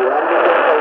llevando